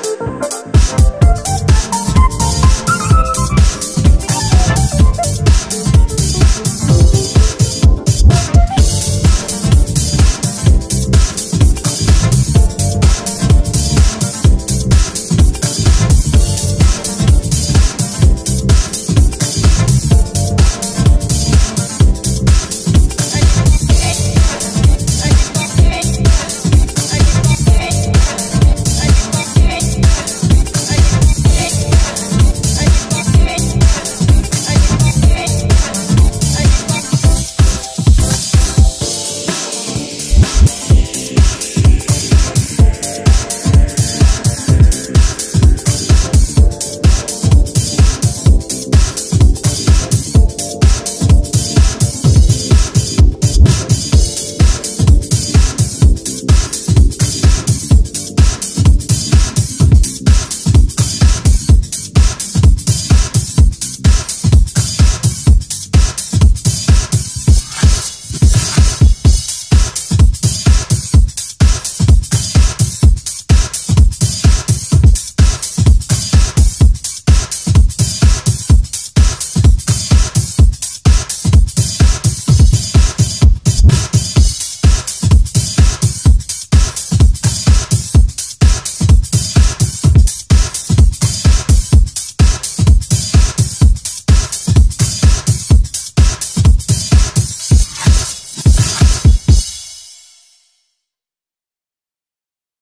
Peace.